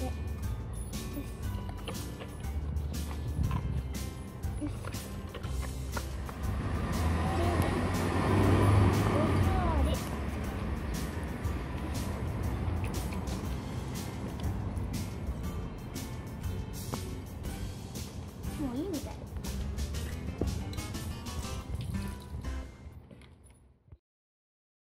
もういいみたい。